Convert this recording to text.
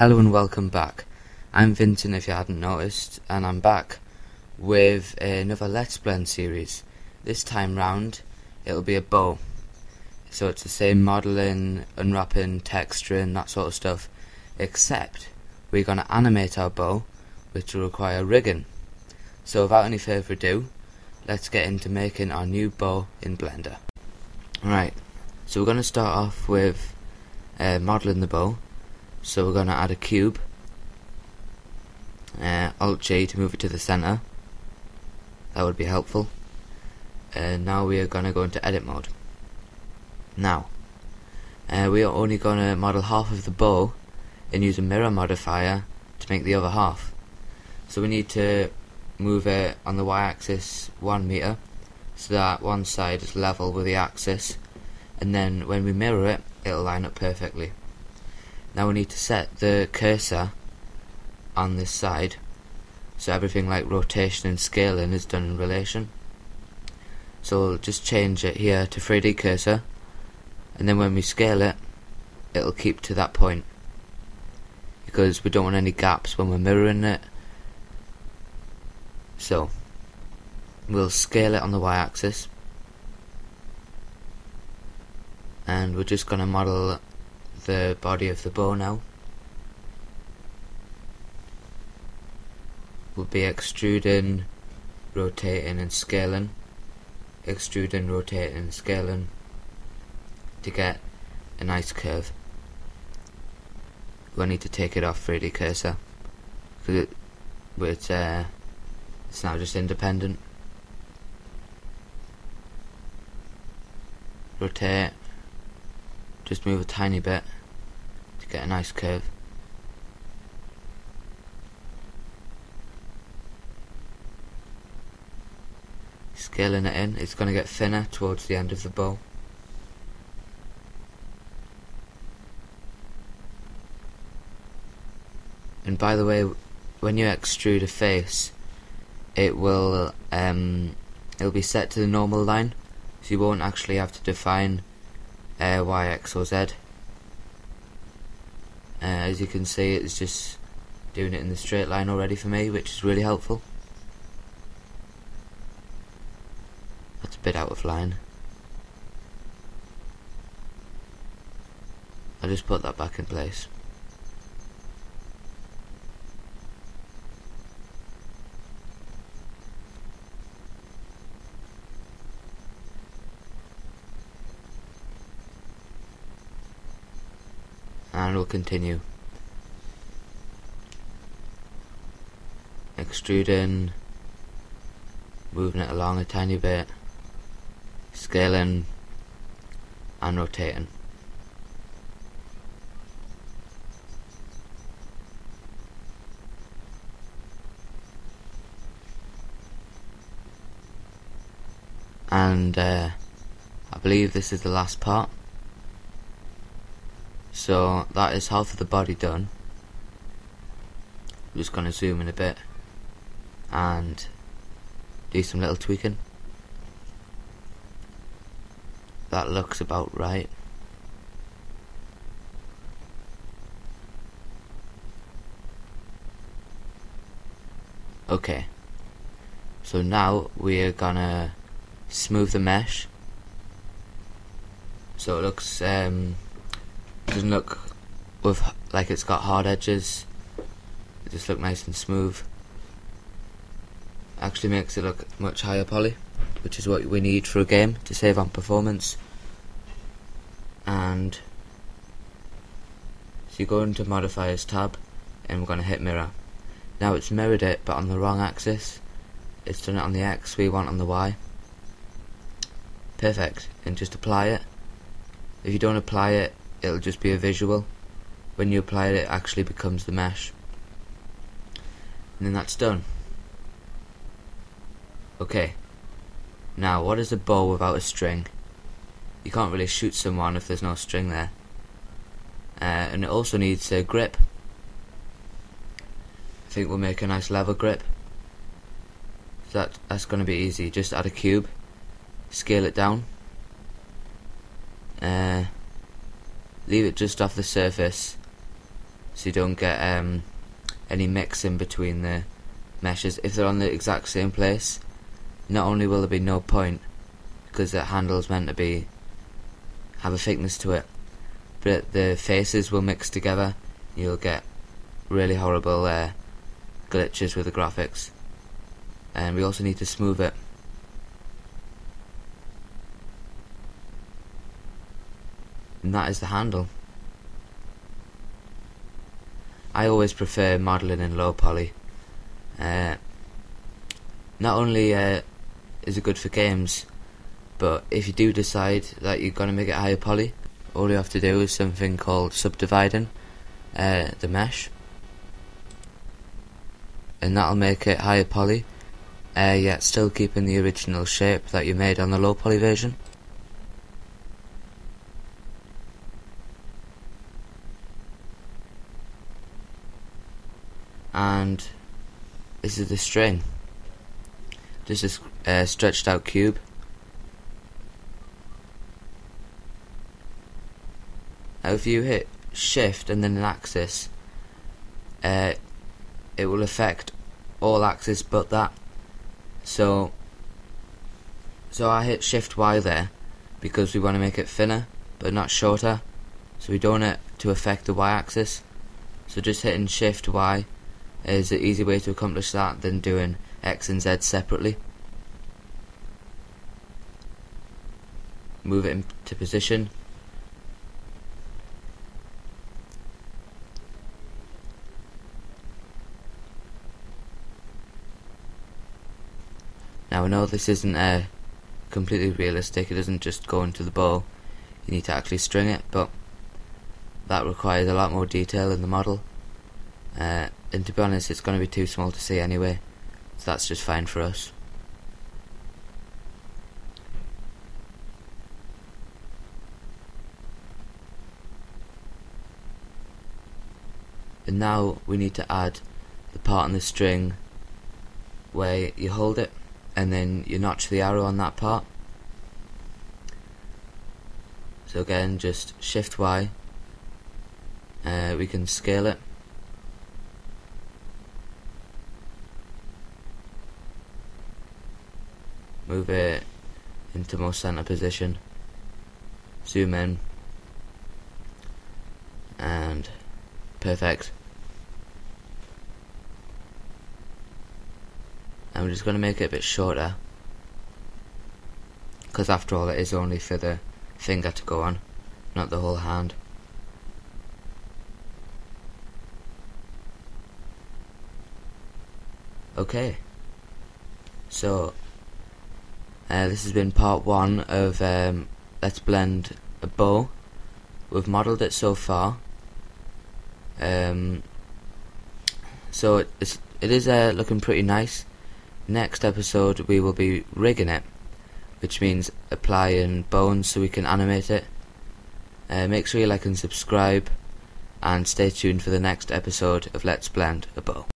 Hello and welcome back. I'm Vincent if you hadn't noticed, and I'm back with another Let's Blend series. This time round, it'll be a bow. So it's the same modelling, unwrapping, texturing, that sort of stuff, except we're going to animate our bow, which will require rigging. So without any further ado, let's get into making our new bow in Blender. Right, so we're going to start off with uh, modelling the bow. So we're going to add a cube, uh, Alt J to move it to the centre, that would be helpful. And now we are going to go into edit mode. Now, uh, we are only going to model half of the bow and use a mirror modifier to make the other half. So we need to move it on the y-axis 1 meter so that one side is level with the axis and then when we mirror it it'll line up perfectly. Now we need to set the cursor on this side so everything like rotation and scaling is done in relation. So we'll just change it here to 3D cursor and then when we scale it it'll keep to that point. Because we don't want any gaps when we're mirroring it. So we'll scale it on the y-axis. And we're just going to model the body of the bow now we'll be extruding rotating and scaling extruding rotating and scaling to get a nice curve. we need to take it off 3D cursor because it, it's, uh, it's now just independent. Rotate, just move a tiny bit to get a nice curve. Scaling it in, it's going to get thinner towards the end of the bowl And by the way, when you extrude a face, it will um, it'll be set to the normal line, so you won't actually have to define uh, y, x, or z. Uh, as you can see, it's just doing it in the straight line already for me, which is really helpful. That's a bit out of line. I'll just put that back in place. And we'll continue. Extruding, moving it along a tiny bit, scaling and rotating. And uh, I believe this is the last part. So that is half of the body done. I'm just going to zoom in a bit and do some little tweaking. That looks about right. Okay, so now we are gonna smooth the mesh so it looks um, doesn't look with like it's got hard edges. It just look nice and smooth. Actually makes it look much higher poly, which is what we need for a game to save on performance. And so you go into modifiers tab and we're going to hit mirror. Now it's mirrored it but on the wrong axis. It's done it on the X, we want on the Y. Perfect. And just apply it. If you don't apply it, it'll just be a visual. When you apply it, it actually becomes the mesh. And then that's done. Okay. Now, what is a bow without a string? You can't really shoot someone if there's no string there. Uh, and it also needs a grip. I think we'll make a nice level grip. So that that's going to be easy. Just add a cube, scale it down. Uh, leave it just off the surface so you don't get um, any mixing between the meshes. If they're on the exact same place, not only will there be no point because the handle's meant to be have a thickness to it, but the faces will mix together. You'll get really horrible uh, glitches with the graphics, and we also need to smooth it. And that is the handle. I always prefer modelling in low poly. Uh, not only uh, is it good for games, but if you do decide that you're going to make it higher poly, all you have to do is something called subdividing uh, the mesh, and that'll make it higher poly, uh, yet still keeping the original shape that you made on the low poly version. And this is the string. This is a uh, stretched out cube. Now if you hit shift and then an axis uh, it will affect all axes but that. So so I hit shift Y there because we want to make it thinner but not shorter. So we don't want it to affect the Y axis. So just hitting shift Y is an easy way to accomplish that than doing X and Z separately. Move it into position. Now I know this isn't uh, completely realistic, it doesn't just go into the bow, you need to actually string it, but that requires a lot more detail in the model. Uh, and to be honest, it's going to be too small to see anyway, so that's just fine for us. And now we need to add the part on the string where you hold it and then you notch the arrow on that part. So again, just shift Y. Uh, we can scale it move it into more center position, zoom in, and perfect. And we're just going to make it a bit shorter, because after all it is only for the finger to go on, not the whole hand. Okay, so uh, this has been part one of um, Let's Blend a Bow. We've modelled it so far. Um, so it, it's, it is uh, looking pretty nice. Next episode we will be rigging it, which means applying bones so we can animate it. Uh, make sure you like and subscribe, and stay tuned for the next episode of Let's Blend a Bow.